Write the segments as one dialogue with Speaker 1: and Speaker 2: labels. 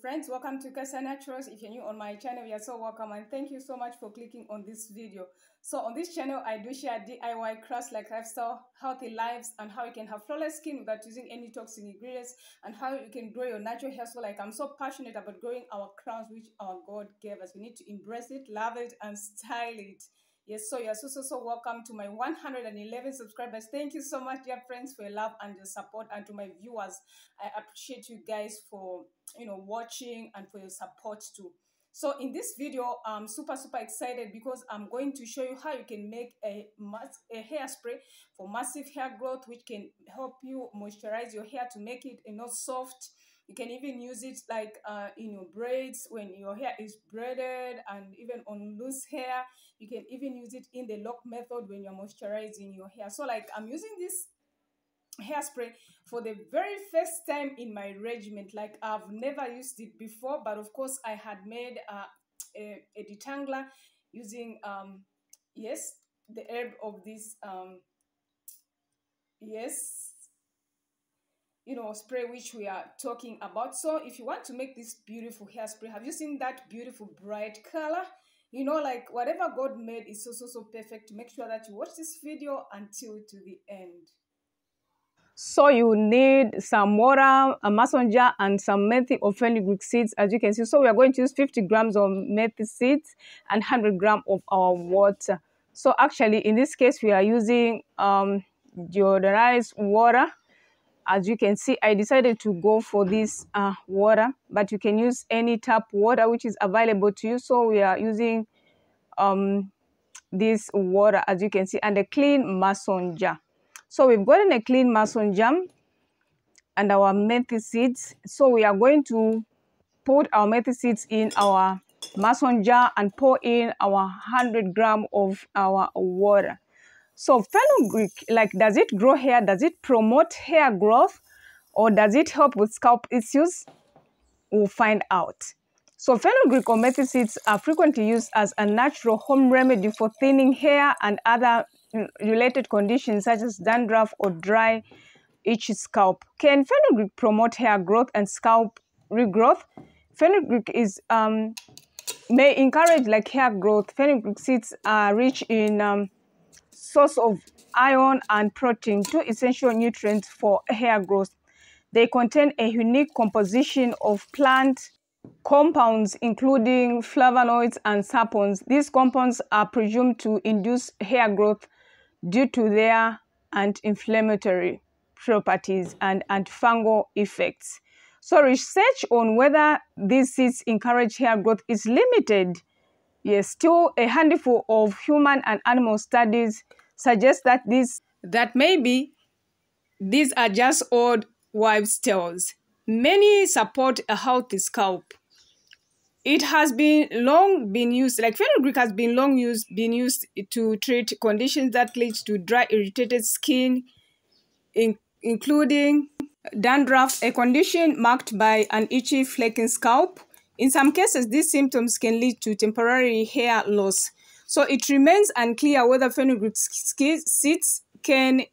Speaker 1: friends. Welcome to Cassia Naturals. If you're new on my channel, you're so welcome and thank you so much for clicking on this video. So on this channel, I do share DIY crafts like lifestyle, healthy lives, and how you can have flawless skin without using any toxic ingredients, and how you can grow your natural hair. So like I'm so passionate about growing our crowns, which our God gave us. We need to embrace it, love it, and style it. Yes, so you're so, so, so welcome to my 111 subscribers. Thank you so much, dear friends, for your love and your support. And to my viewers, I appreciate you guys for, you know, watching and for your support too. So in this video, I'm super, super excited because I'm going to show you how you can make a, mas- a hairspray for massive hair growth, which can help you moisturize your hair to make it, you know, soft. You can even use it like uh, in your braids when your hair is braided and even on loose hair. You can even use it in the LOC method when you're moisturizing your hair. So like I'm using this hairspray for the very first time in my regiment like i've never used it before but of course i had made uh, a, a detangler using um yes the herb of this um yes you know spray which we are talking about so if you want to make this beautiful hairspray have you seen that beautiful bright color you know like whatever god made is so so so perfect make sure that you watch this video until to the end so you need some water, a mason jar, and some methi or fenugreek seeds, as you can see. So we are going to use 50 grams of methi seeds and 100 grams of our water. So actually, in this case, we are using um, deionized water. As you can see, I decided to go for this uh, water, but you can use any tap water which is available to you. So we are using um, this water, as you can see, and a clean mason jar. So we've gotten a clean mason jar and our methi seeds. So we are going to put our methi seeds in our mason jar and pour in our 100 gram of our water. So fenugreek, like does it grow hair? Does it promote hair growth? Or does it help with scalp issues? We'll find out. So fenugreek or methi seeds are frequently used as a natural home remedy for thinning hair and other related conditions such as dandruff or dry, itchy scalp. Can fenugreek promote hair growth and scalp regrowth? Fenugreek is um, may encourage like hair growth. Fenugreek seeds are rich in um, source of iron and protein, two essential nutrients for hair growth. They contain a unique composition of plant compounds including flavonoids and saponins. These compounds are presumed to induce hair growth due to their anti-inflammatory properties and antifungal effects. So research on whether these seeds encourage hair growth is limited. Yes, still a handful of human and animal studies suggest that these that maybe these are just old wives' tales. Many support a healthy scalp. It has been long been used, like fenugreek has been long used, been used to treat conditions that lead to dry, irritated skin, in, including dandruff, a condition marked by an itchy, flaking scalp. In some cases, these symptoms can lead to temporary hair loss. So it remains unclear whether fenugreek seeds can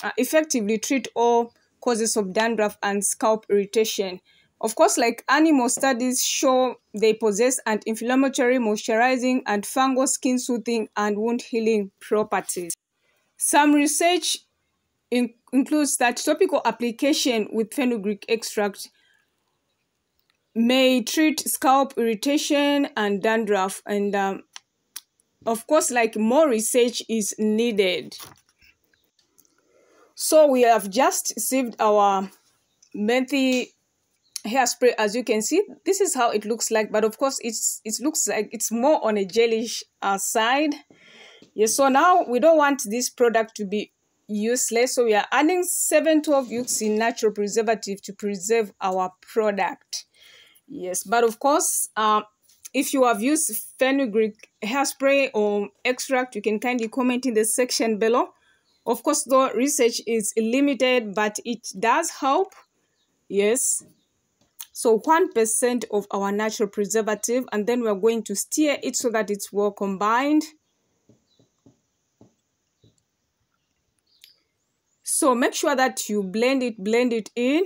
Speaker 1: uh, effectively treat all causes of dandruff and scalp irritation. Of course, like animal studies show they possess anti-inflammatory, moisturizing, and fungal skin soothing and wound healing properties. Some research in includes that topical application with fenugreek extract may treat scalp irritation and dandruff and um, of course like more research is needed. So we have just saved our methi hairspray as you can see. This is how it looks like but of course it's it looks like it's more on a gelish uh, side. Yes so now we don't want this product to be useless so we are adding 712 euxin natural preservative to preserve our product. Yes but of course um if you have used fenugreek hairspray or extract you can kindly comment in the section below. Of course though research is limited but it does help. Yes. So 1% of our natural preservative and then we're going to stir it so that it's well combined. So make sure that you blend it blend it in.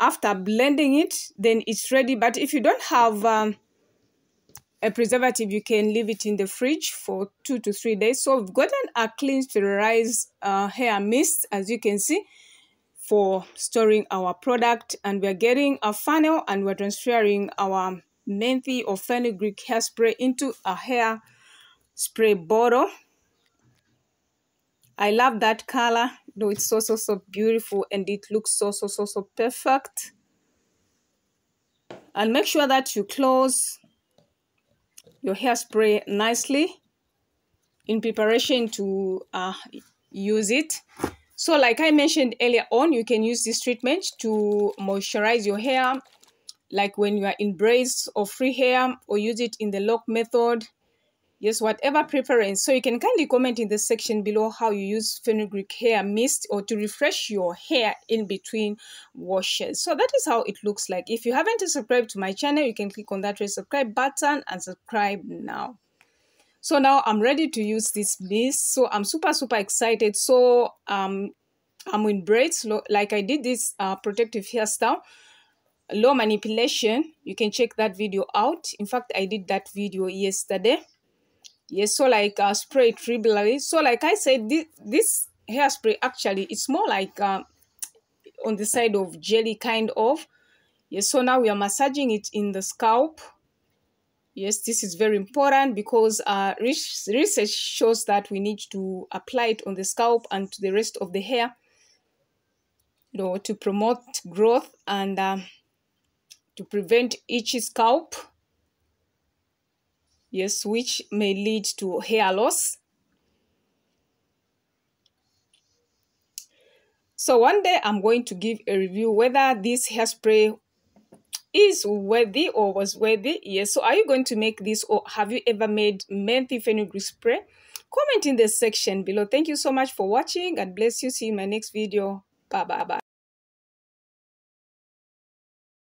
Speaker 1: After blending it then it's ready. But if you don't have um, a preservative you can leave it in the fridge for two to three days. So we've gotten a clean sterilized uh, hair mist as you can see for storing our product. And we're getting a funnel and we're transferring our methi or fenugreek hairspray into a hair spray bottle. I love that color. Though it's so so so beautiful and it looks so so so so perfect. And make sure that you close your hairspray nicely in preparation to uh, use it so like I mentioned earlier on, you can use this treatment to moisturize your hair, like when you are in braids or free hair, or use it in the LOC method. Yes, whatever preference. So you can kindly comment in the section below how you use fenugreek hair mist or to refresh your hair in between washes. So that is how it looks like. If you haven't subscribed to my channel, you can click on that red subscribe button and subscribe now. So now i'm ready to use this mist. So i'm super super excited. So um i'm in braids. Like i did this uh, protective hairstyle low manipulation. You can check that video out. In fact i did that video yesterday yes so like uh, spray it regularly. So like i said this, this hairspray actually it's more like uh, on the side of jelly kind of. Yes so now we are massaging it in the scalp. Yes, this is very important because uh, research shows that we need to apply it on the scalp and to the rest of the hair you know, to promote growth and um, to prevent itchy scalp. Yes, which may lead to hair loss. So one day I'm going to give a review whether this hairspray is worthy or was worthy. Yes so are you going to make this or have you ever made methi fenugreek spray? Comment in the section below. Thank you so much for watching. God bless you. See you in my next video. Bye bye bye